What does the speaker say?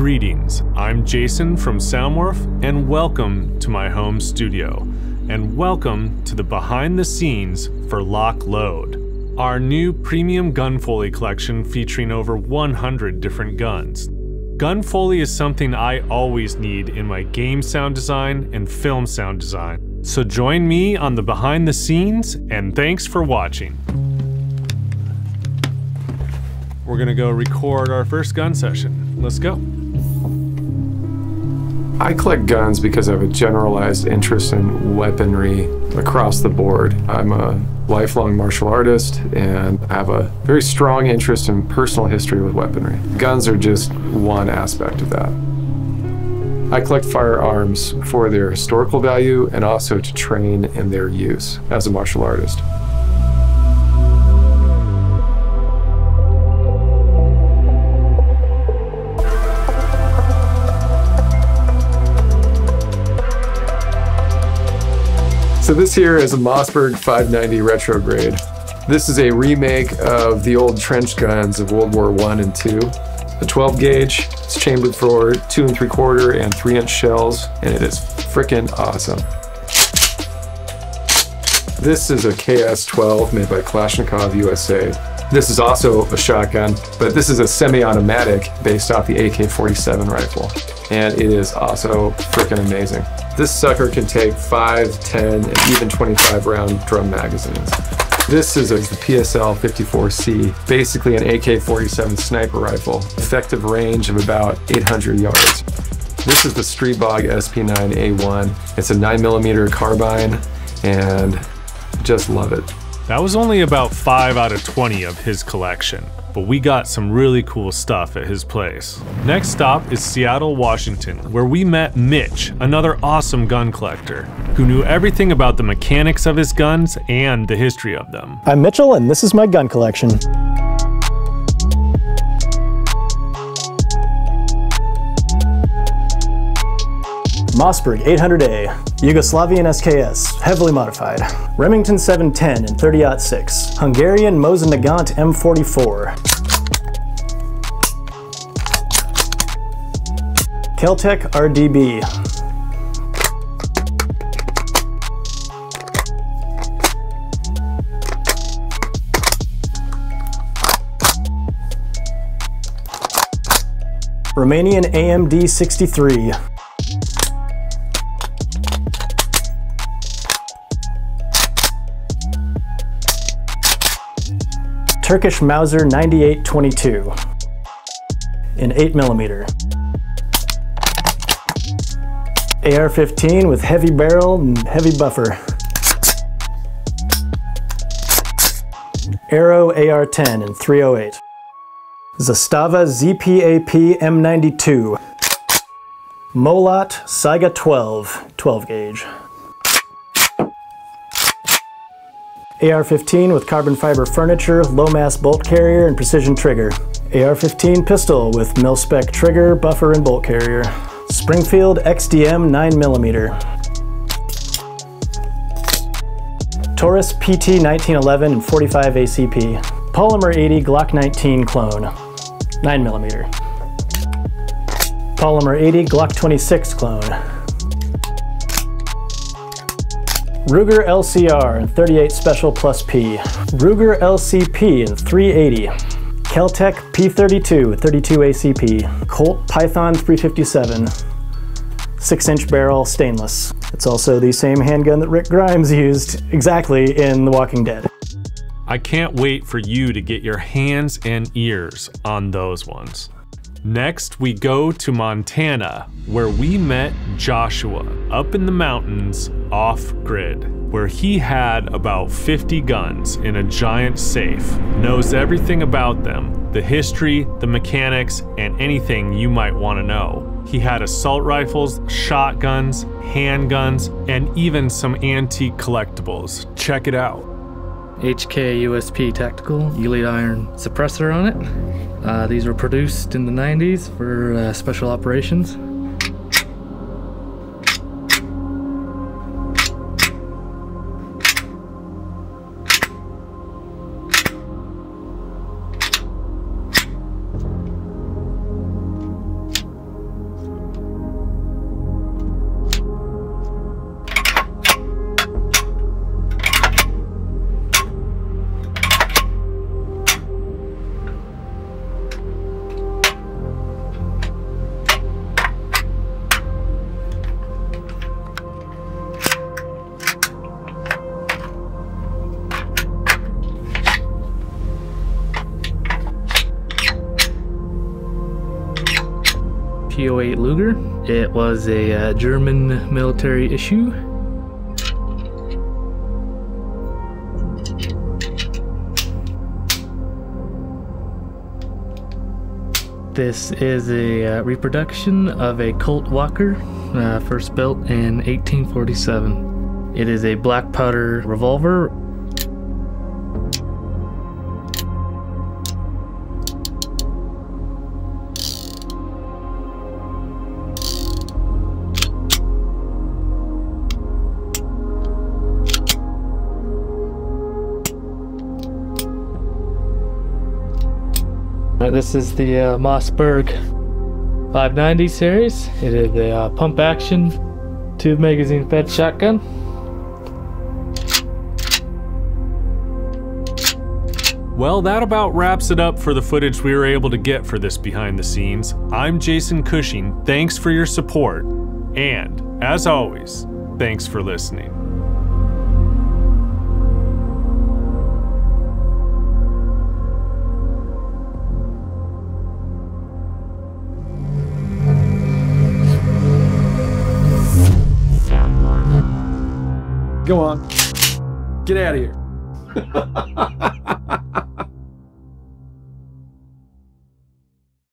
Greetings, I'm Jason from Soundmorph, and welcome to my home studio. And welcome to the behind the scenes for Lock Load, our new premium gun foley collection featuring over 100 different guns. Gun foley is something I always need in my game sound design and film sound design. So join me on the behind the scenes, and thanks for watching. We're gonna go record our first gun session. Let's go. I collect guns because I have a generalized interest in weaponry across the board. I'm a lifelong martial artist and I have a very strong interest in personal history with weaponry. Guns are just one aspect of that. I collect firearms for their historical value and also to train in their use as a martial artist. So this here is a Mossberg 590 retrograde. This is a remake of the old trench guns of World War One and Two. A 12 gauge, it's chambered for two and three quarter and three inch shells, and it is freaking awesome. This is a KS-12 made by Kalashnikov USA. This is also a shotgun, but this is a semi-automatic based off the AK-47 rifle. And it is also freaking amazing. This sucker can take 5, 10, and even 25 round drum magazines. This is a, PSL 54C, basically an AK-47 sniper rifle, effective range of about 800 yards. This is the Stribog SP9A1. It's a 9mm carbine, and just love it. That was only about 5 out of 20 of his collection, but we got some really cool stuff at his place. Next stop is Seattle, Washington, where we met Mitch, another awesome gun collector, who knew everything about the mechanics of his guns and the history of them. I'm Mitchell, and this is my gun collection. Mossberg 800A, Yugoslavian SKS, heavily modified. Remington 710 and 30-06, Hungarian Mosin Nagant M44. Keltec RDB. Romanian AMD 63. Turkish Mauser 9822 in 8mm. AR-15 with heavy barrel and heavy buffer. Arrow AR-10 in 308. Zastava ZPAP M92. Molot Saiga 12, 12 gauge. AR-15 with carbon fiber furniture, low mass bolt carrier, and precision trigger. AR-15 pistol with mil-spec trigger, buffer, and bolt carrier. Springfield XDM 9mm. Taurus PT 1911 and 45 ACP. Polymer 80 Glock 19 clone, 9mm. Polymer 80 Glock 26 clone, Ruger LCR in 38 Special Plus P. Ruger LCP in 380. Keltec P32 32 ACP. Colt Python 357. 6 inch barrel stainless. It's also the same handgun that Rick Grimes used exactly in The Walking Dead. I can't wait for you to get your hands and ears on those ones. Next, we go to Montana, where we met Joshua up in the mountains off grid, where he had about 50 guns in a giant safe, knows everything about them, the history, the mechanics, and anything you might want to know. He had assault rifles, shotguns, handguns, and even some antique collectibles. Check it out. HK USP Tactical Elite Iron suppressor on it. Uh, these were produced in the 90s for uh, special operations. P08 Luger. It was a uh, German military issue. This is a uh, reproduction of a Colt Walker, uh, first built in 1847. It is a black powder revolver This is the uh, Mossberg 590 series. It is a uh, pump action tube magazine fed shotgun. Well, that about wraps it up for the footage we were able to get for this behind the scenes. I'm Jason Cushing. Thanks for your support. And, as always, thanks for listening. Go on. Get out of here.